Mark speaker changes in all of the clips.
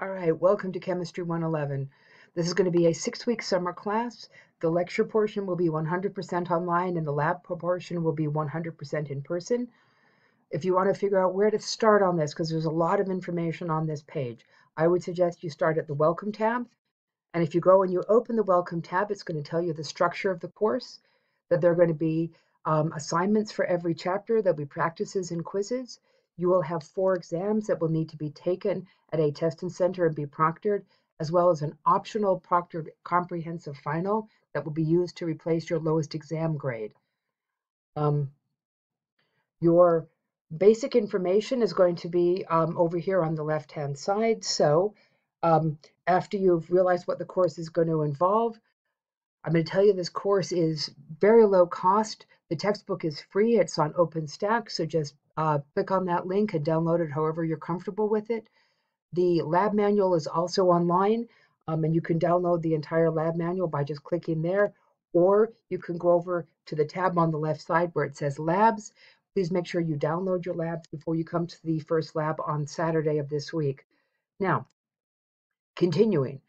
Speaker 1: All right, welcome to Chemistry 111. This is going to be a six-week summer class. The lecture portion will be 100% online and the lab portion will be 100% in person. If you want to figure out where to start on this, because there's a lot of information on this page, I would suggest you start at the Welcome tab. And if you go and you open the Welcome tab, it's going to tell you the structure of the course, that there are going to be um, assignments for every chapter, there'll be practices and quizzes. You will have four exams that will need to be taken at a testing center and be proctored, as well as an optional proctored comprehensive final that will be used to replace your lowest exam grade. Um, your basic information is going to be um, over here on the left-hand side. So um, after you've realized what the course is going to involve, I'm going to tell you this course is very low cost. The textbook is free. It's on OpenStax, so just uh, click on that link and download it however you're comfortable with it. The lab manual is also online, um, and you can download the entire lab manual by just clicking there, or you can go over to the tab on the left side where it says labs. Please make sure you download your labs before you come to the first lab on Saturday of this week. Now, continuing,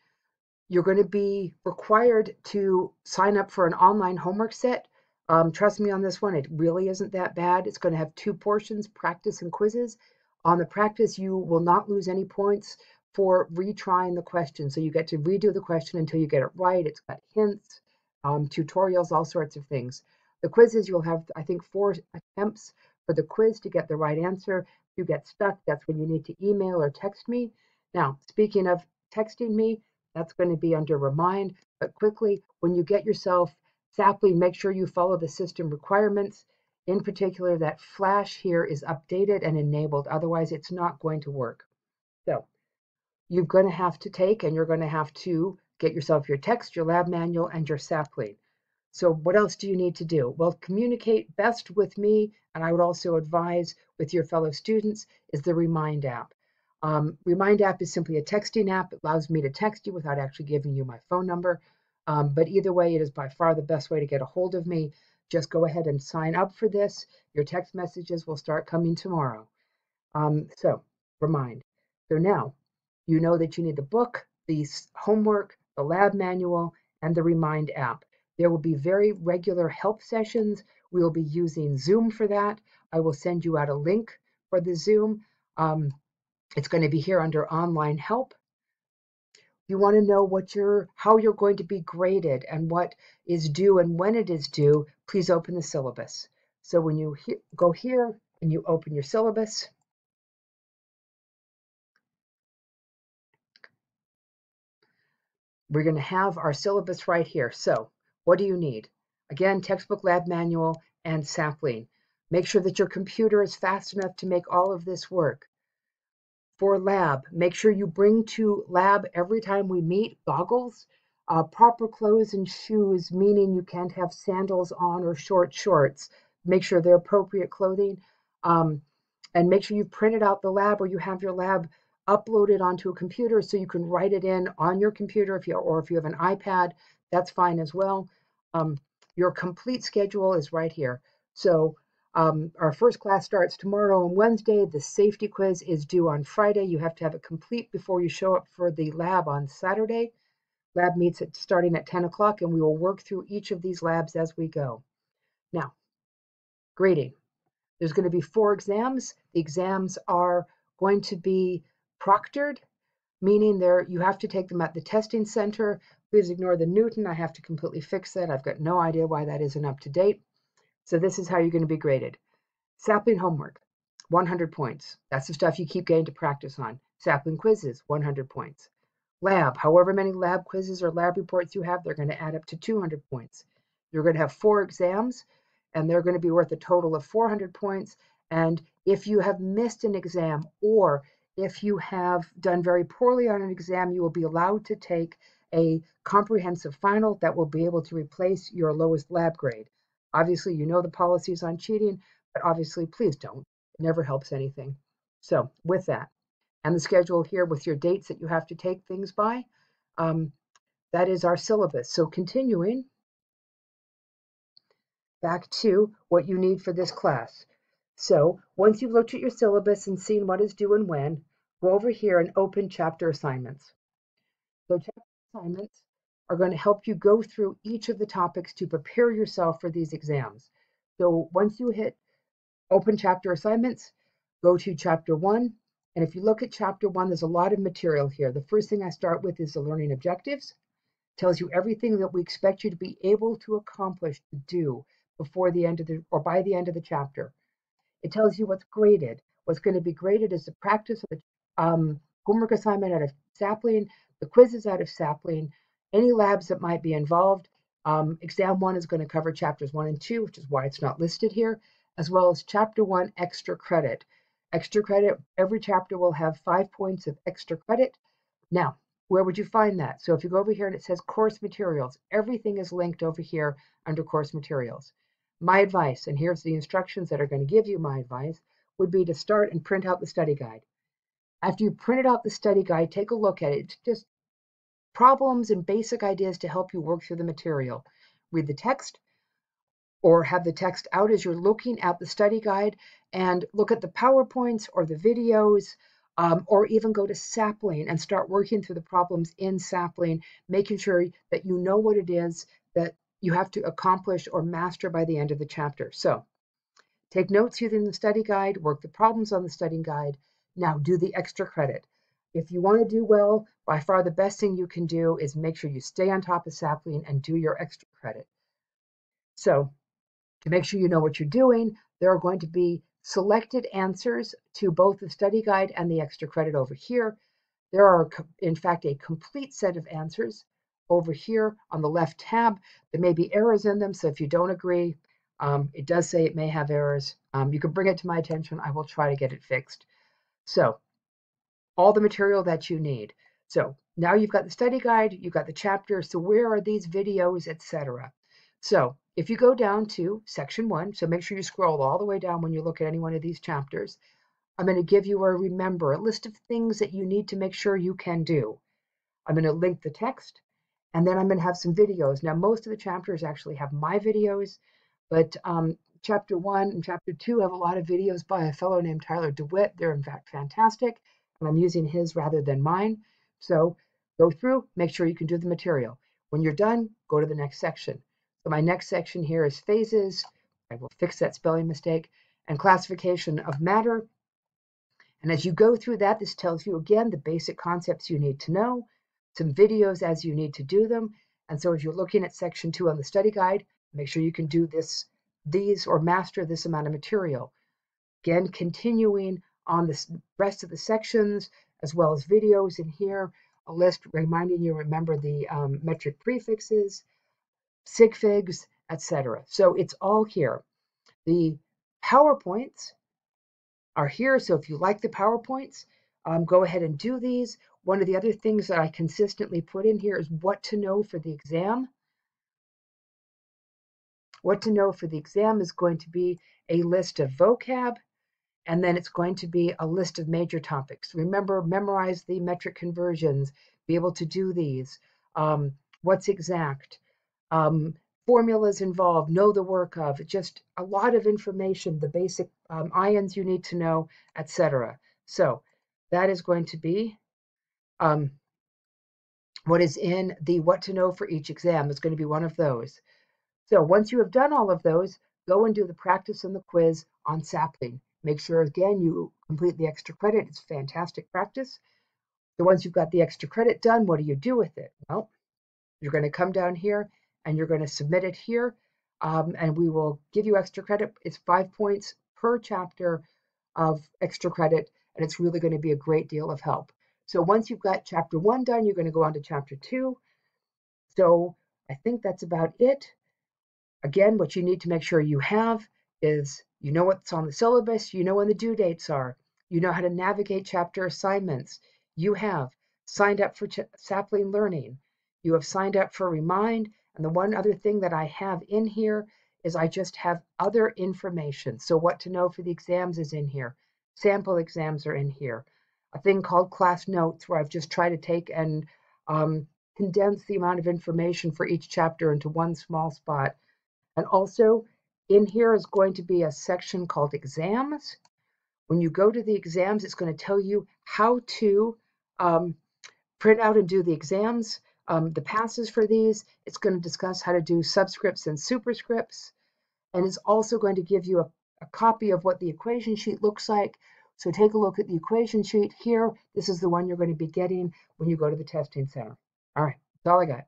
Speaker 1: you're going to be required to sign up for an online homework set um, trust me on this one, it really isn't that bad. It's going to have two portions, practice and quizzes. On the practice, you will not lose any points for retrying the question. So you get to redo the question until you get it right. It's got hints, um, tutorials, all sorts of things. The quizzes, you'll have, I think, four attempts for the quiz to get the right answer. If you get stuck, that's when you need to email or text me. Now, speaking of texting me, that's going to be under remind. But quickly, when you get yourself Sapling, make sure you follow the system requirements. In particular, that Flash Player is updated and enabled. Otherwise, it's not going to work. So you're going to have to take and you're going to have to get yourself your text, your lab manual, and your sapling. So what else do you need to do? Well, communicate best with me, and I would also advise with your fellow students, is the Remind app. Um, Remind app is simply a texting app. It allows me to text you without actually giving you my phone number. Um, but either way, it is by far the best way to get a hold of me. Just go ahead and sign up for this. Your text messages will start coming tomorrow. Um, so, remind. So now you know that you need the book, the homework, the lab manual, and the Remind app. There will be very regular help sessions. We will be using Zoom for that. I will send you out a link for the Zoom. Um, it's going to be here under online help you want to know what you're how you're going to be graded and what is due and when it is due, please open the syllabus. So when you he go here and you open your syllabus, we're going to have our syllabus right here. So what do you need? Again, textbook lab manual and sapling. Make sure that your computer is fast enough to make all of this work for lab. Make sure you bring to lab every time we meet goggles, uh, proper clothes and shoes, meaning you can't have sandals on or short shorts. Make sure they're appropriate clothing. Um, and make sure you've printed out the lab or you have your lab uploaded onto a computer so you can write it in on your computer if you or if you have an iPad, that's fine as well. Um, your complete schedule is right here. So um, our first class starts tomorrow and Wednesday. The safety quiz is due on Friday. You have to have it complete before you show up for the lab on Saturday. Lab meets at starting at 10 o'clock, and we will work through each of these labs as we go. Now, grading. There's going to be four exams. The exams are going to be proctored, meaning they're, you have to take them at the testing center. Please ignore the Newton. I have to completely fix that. I've got no idea why that isn't up to date. So this is how you're going to be graded. Sapling homework, 100 points. That's the stuff you keep getting to practice on. Sapling quizzes, 100 points. Lab, however many lab quizzes or lab reports you have, they're going to add up to 200 points. You're going to have four exams, and they're going to be worth a total of 400 points. And if you have missed an exam or if you have done very poorly on an exam, you will be allowed to take a comprehensive final that will be able to replace your lowest lab grade. Obviously, you know the policies on cheating, but obviously, please don't. It never helps anything. So, with that, and the schedule here with your dates that you have to take things by, um, that is our syllabus. So, continuing back to what you need for this class. So, once you've looked at your syllabus and seen what is due and when, go over here and open chapter assignments. So chapter assignments are going to help you go through each of the topics to prepare yourself for these exams. So once you hit open chapter assignments, go to chapter one. And if you look at chapter one, there's a lot of material here. The first thing I start with is the learning objectives. tells you everything that we expect you to be able to accomplish to do before the end of the or by the end of the chapter. It tells you what's graded. What's going to be graded is the practice of the um, homework assignment out of Sapling, the quizzes out of Sapling, any labs that might be involved. Um, exam one is going to cover chapters one and two, which is why it's not listed here, as well as chapter one extra credit. Extra credit, every chapter will have five points of extra credit. Now, where would you find that? So if you go over here and it says course materials, everything is linked over here under course materials. My advice, and here's the instructions that are going to give you my advice, would be to start and print out the study guide. After you printed out the study guide, take a look at it. Just problems and basic ideas to help you work through the material. Read the text or have the text out as you're looking at the study guide and look at the PowerPoints or the videos um, or even go to Sapling and start working through the problems in Sapling, making sure that you know what it is that you have to accomplish or master by the end of the chapter. So take notes using the study guide, work the problems on the study guide. Now do the extra credit. If you want to do well, by far the best thing you can do is make sure you stay on top of Sapling and do your extra credit. So to make sure you know what you're doing, there are going to be selected answers to both the study guide and the extra credit over here. There are, in fact, a complete set of answers over here on the left tab. There may be errors in them, so if you don't agree, um, it does say it may have errors. Um, you can bring it to my attention. I will try to get it fixed. So all the material that you need. So now you've got the study guide, you've got the chapter. So where are these videos, etc. So if you go down to section one, so make sure you scroll all the way down when you look at any one of these chapters, I'm going to give you a remember, a list of things that you need to make sure you can do. I'm going to link the text, and then I'm going to have some videos. Now, most of the chapters actually have my videos, but um, chapter one and chapter two have a lot of videos by a fellow named Tyler DeWitt. They're in fact fantastic, and I'm using his rather than mine. So go through, make sure you can do the material. When you're done, go to the next section. So my next section here is phases. I will fix that spelling mistake and classification of matter. And as you go through that, this tells you again the basic concepts you need to know, some videos as you need to do them. And so as you're looking at section two on the study guide, make sure you can do this, these or master this amount of material. Again, continuing on the rest of the sections, as well as videos in here, a list reminding you remember the um, metric prefixes, sig figs, etc. So it's all here. The PowerPoints are here. So if you like the PowerPoints, um, go ahead and do these. One of the other things that I consistently put in here is what to know for the exam. What to know for the exam is going to be a list of vocab, and then it's going to be a list of major topics. Remember, memorize the metric conversions, be able to do these. Um, what's exact? um, formulas involved, know the work of, just a lot of information, the basic um, ions you need to know, etc. So that is going to be um, what is in the what to know for each exam is going to be one of those. So once you have done all of those, go and do the practice and the quiz on sapling. Make sure again you complete the extra credit. It's fantastic practice. So once you've got the extra credit done, what do you do with it? Well, you're going to come down here and you're going to submit it here. Um, and we will give you extra credit. It's five points per chapter of extra credit, and it's really going to be a great deal of help. So once you've got chapter one done, you're going to go on to chapter two. So I think that's about it. Again, what you need to make sure you have is you know what's on the syllabus, you know when the due dates are, you know how to navigate chapter assignments. You have signed up for Sapling Learning. You have signed up for Remind, and the one other thing that I have in here is I just have other information. So what to know for the exams is in here. Sample exams are in here. A thing called class notes where I've just tried to take and um, condense the amount of information for each chapter into one small spot. And also in here is going to be a section called exams When you go to the exams, it's going to tell you how to um, print out and do the exams, um, the passes for these. It's going to discuss how to do subscripts and superscripts. And it's also going to give you a, a copy of what the equation sheet looks like. So take a look at the equation sheet here. This is the one you're going to be getting when you go to the testing center. All right, that's all I got.